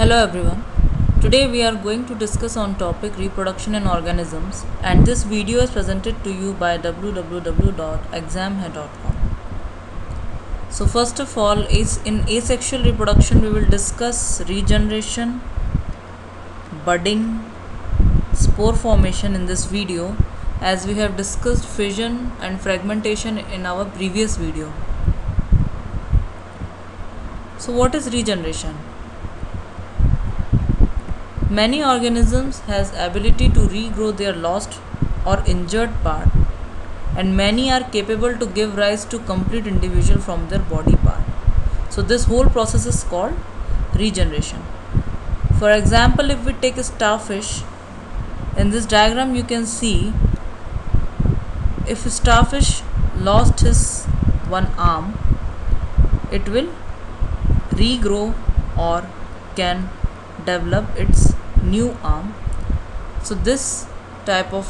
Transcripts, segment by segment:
Hello everyone. Today we are going to discuss on topic reproduction in organisms and this video is presented to you by www.examhead.com. So first of all is in asexual reproduction we will discuss regeneration, budding, spore formation in this video as we have discussed fission and fragmentation in our previous video. So what is regeneration? Many organisms has ability to regrow their lost or injured part and many are capable to give rise to complete individual from their body part. So this whole process is called regeneration. For example, if we take a starfish, in this diagram you can see if a starfish lost his one arm, it will regrow or can develop its new arm. So this type of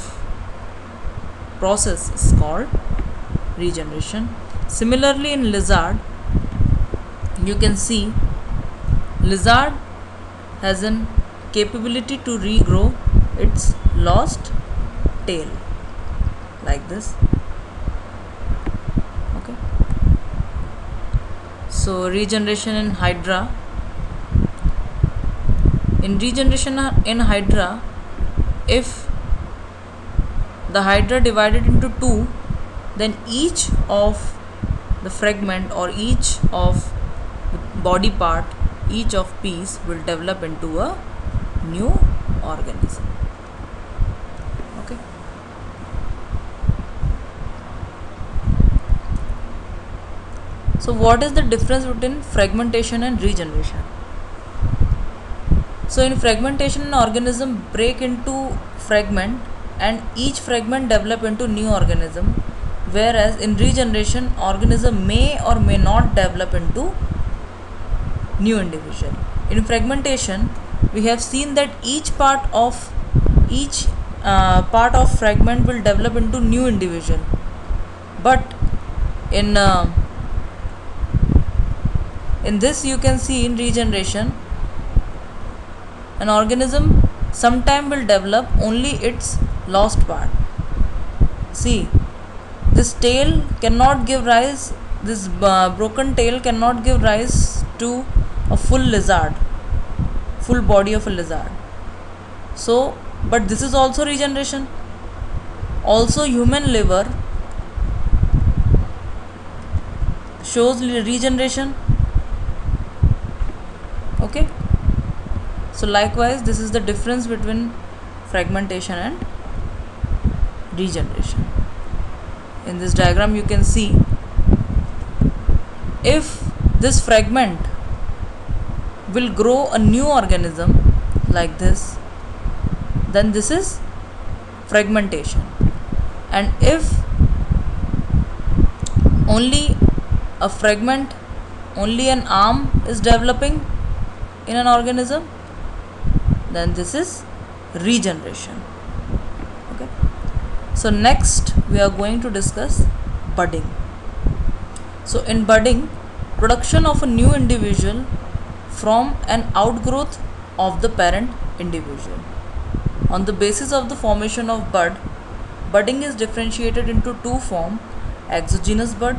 process is called regeneration. Similarly in lizard you can see lizard has an capability to regrow its lost tail like this. Okay. So regeneration in hydra in regeneration in hydra if the hydra divided into two then each of the fragment or each of the body part each of piece will develop into a new organism. Okay? So what is the difference between fragmentation and regeneration so in fragmentation an organism break into fragment and each fragment develop into new organism whereas in regeneration organism may or may not develop into new individual. In fragmentation we have seen that each part of each uh, part of fragment will develop into new individual but in uh, in this you can see in regeneration an organism sometime will develop only its lost part. See, this tail cannot give rise, this uh, broken tail cannot give rise to a full lizard, full body of a lizard. So, but this is also regeneration. Also, human liver shows regeneration. Okay so likewise this is the difference between fragmentation and regeneration. In this diagram you can see if this fragment will grow a new organism like this then this is fragmentation. And if only a fragment only an arm is developing in an organism then this is regeneration. Okay. So next we are going to discuss budding. So in budding production of a new individual from an outgrowth of the parent individual. On the basis of the formation of bud budding is differentiated into two form exogenous bud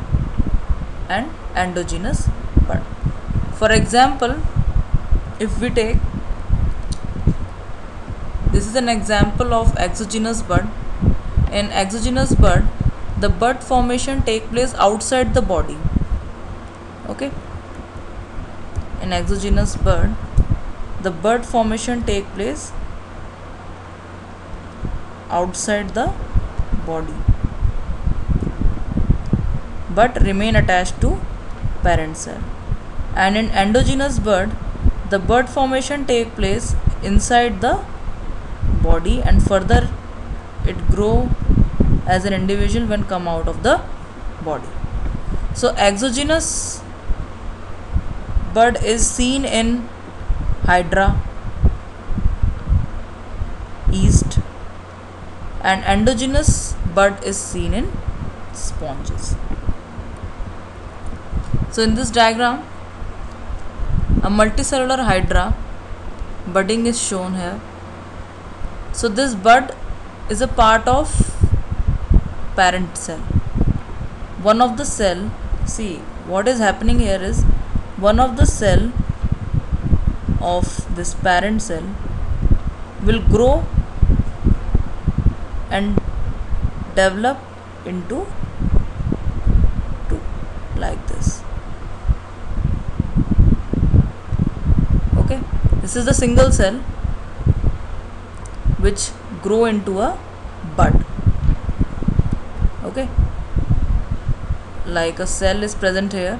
and endogenous bud. For example if we take is an example of exogenous bud. In exogenous bud, the bud formation take place outside the body. Okay. In exogenous bud, the bud formation take place outside the body but remain attached to parent cell and in endogenous bud the bud formation take place inside the body and further it grow as an individual when come out of the body. So exogenous bud is seen in hydra yeast and endogenous bud is seen in sponges. So in this diagram a multicellular hydra budding is shown here so this bud is a part of parent cell. One of the cell see what is happening here is one of the cell of this parent cell will grow and develop into two like this. Okay? This is the single cell which grow into a bud. Okay? Like a cell is present here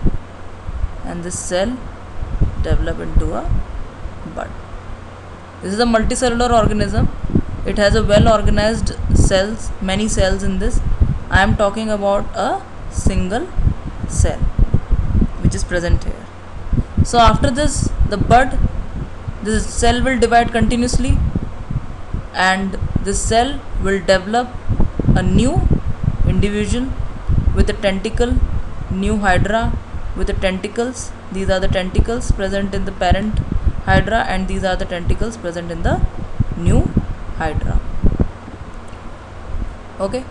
and this cell develop into a bud. This is a multicellular organism. It has a well organized cells many cells in this. I am talking about a single cell which is present here. So after this the bud this cell will divide continuously and this cell will develop a new individual with a tentacle new hydra with the tentacles. These are the tentacles present in the parent hydra and these are the tentacles present in the new hydra. Okay?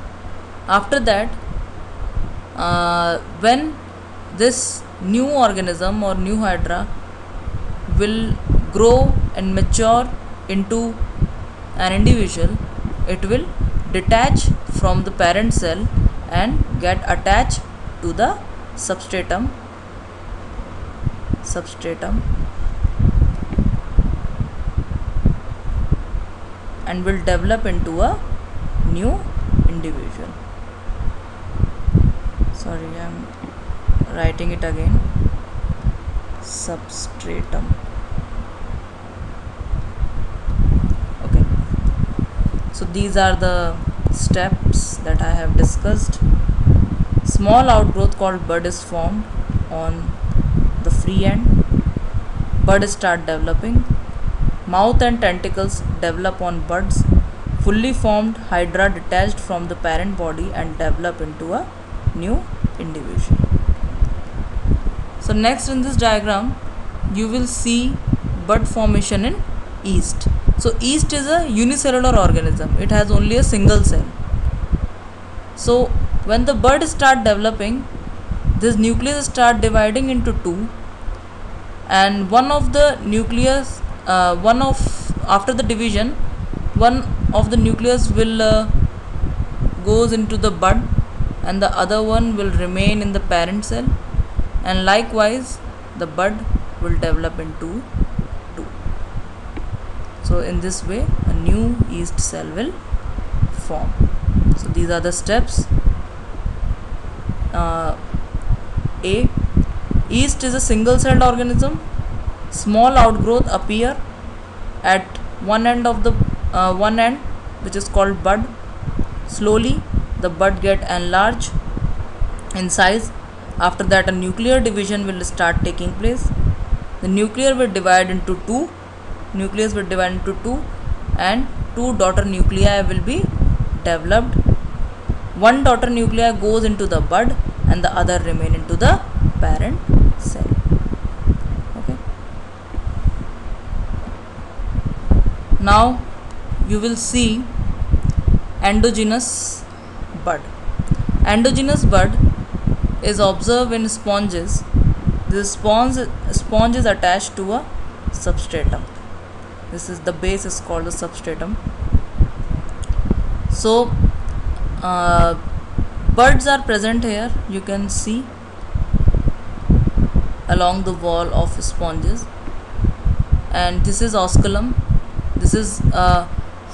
After that uh, when this new organism or new hydra will grow and mature into an individual it will detach from the parent cell and get attached to the substratum. Substratum. And will develop into a new individual. Sorry i'm writing it again. Substratum okay so these are the steps that i have discussed small outgrowth called bud is formed on the free end bud start developing Mouth and tentacles develop on buds. Fully formed hydra detached from the parent body and develop into a new individual. So next in this diagram you will see bud formation in yeast. So yeast is a unicellular organism. It has only a single cell. So when the bud start developing this nucleus start dividing into two and one of the nucleus uh, one of after the division one of the nucleus will uh, goes into the bud and the other one will remain in the parent cell and likewise the bud will develop into so in this way a new yeast cell will form. So these are the steps. Uh, a yeast is a single celled organism. Small outgrowth appear at one end of the uh, one end which is called bud. Slowly the bud get enlarged in size. After that a nuclear division will start taking place. The nuclear will divide into two nucleus will divide into two and two daughter nuclei will be developed. One daughter nuclei goes into the bud and the other remain into the parent cell. Okay. now you will see endogenous bud. Endogenous bud is observed in sponges. The sponge sponge is attached to a substratum this is the base is called the substratum. So uh, buds are present here you can see along the wall of sponges. And this is osculum. This is a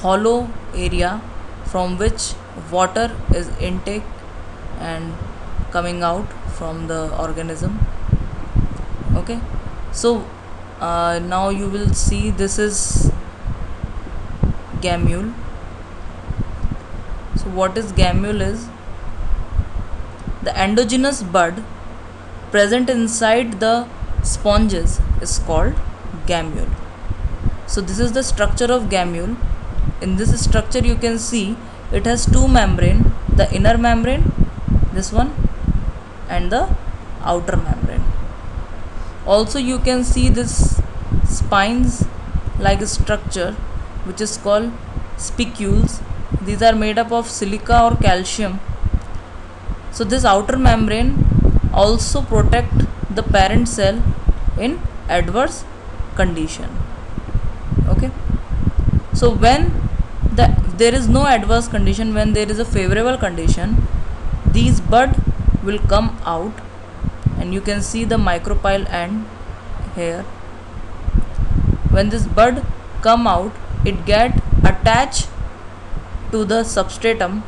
hollow area from which water is intake and coming out from the organism. Okay? So uh, now you will see this is gemmule. So what is gemmule is the endogenous bud present inside the sponges is called gemmule. So this is the structure of gemmule. In this structure you can see it has two membrane the inner membrane this one and the outer membrane also you can see this spines like a structure which is called spicules. These are made up of silica or calcium. So this outer membrane also protect the parent cell in adverse condition. Okay? So when the there is no adverse condition when there is a favorable condition these bud will come out and you can see the micropyle end here when this bud come out it get attached to the substratum.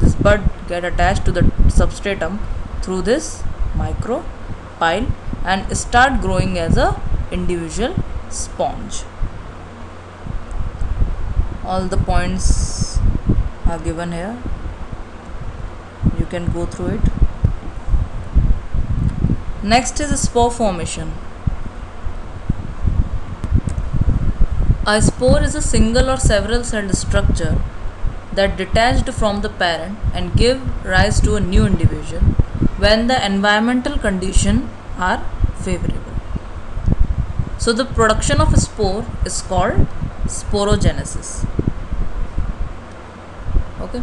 This bud get attached to the substratum through this micropyle and start growing as a individual sponge. All the points are given here. You can go through it next is spore formation. A spore is a single or several celled structure that detached from the parent and give rise to a new individual when the environmental conditions are favorable. So the production of a spore is called sporogenesis. Okay.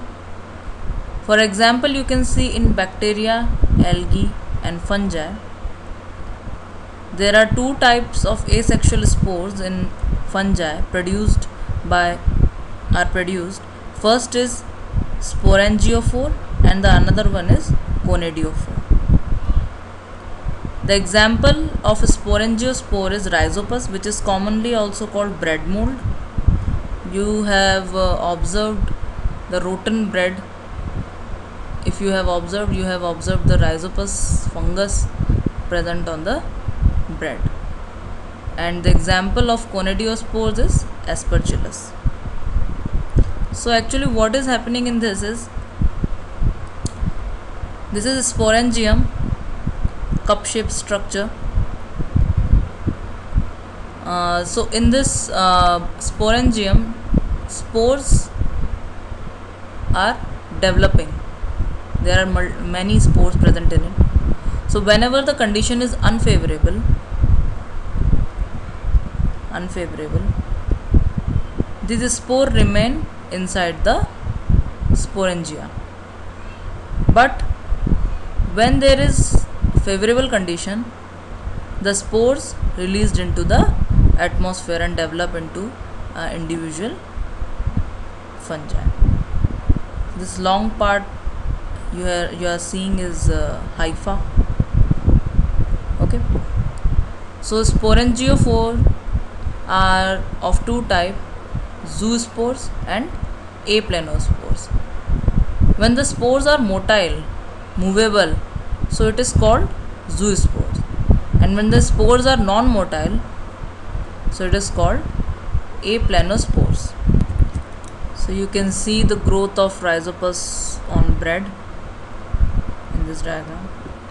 For example you can see in bacteria algae and fungi there are two types of asexual spores in fungi produced by are produced. First is sporangiophore and the another one is conidiophore the example of a sporangiospore is rhizopus which is commonly also called bread mold. You have uh, observed the rotten bread. If you have observed you have observed the rhizopus fungus present on the bread and the example of conidiospores is aspergillus. So actually what is happening in this is this is sporangium cup shaped structure. Uh, so in this uh, sporangium spores are developing. There are many spores present in it. So whenever the condition is unfavorable unfavorable. These spore remain inside the sporangia? But when there is favorable condition the spores released into the atmosphere and develop into uh, individual fungi. This long part you are you are seeing is uh, hypha. Okay? So sporangiophore are of two type zoospores and aplanospores. When the spores are motile movable so it is called zoospores and when the spores are non-motile so it is called aplanospores. So you can see the growth of rhizopus on bread in this diagram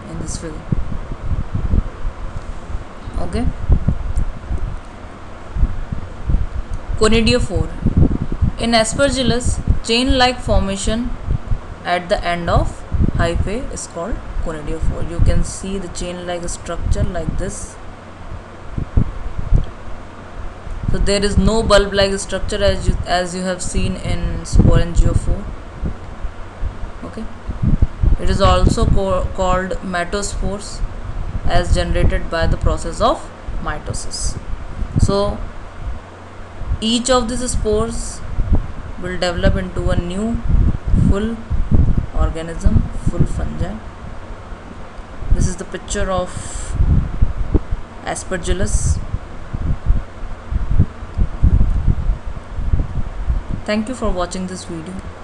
in this figure okay conidiophore in aspergillus chain like formation at the end of hyphae is called conidiophore you can see the chain like structure like this. So there is no bulb like structure as you as you have seen in sporangiophore okay? It is also called mitospores as generated by the process of mitosis. So each of these spores will develop into a new full organism full fungi this is the picture of aspergillus Thank you for watching this video.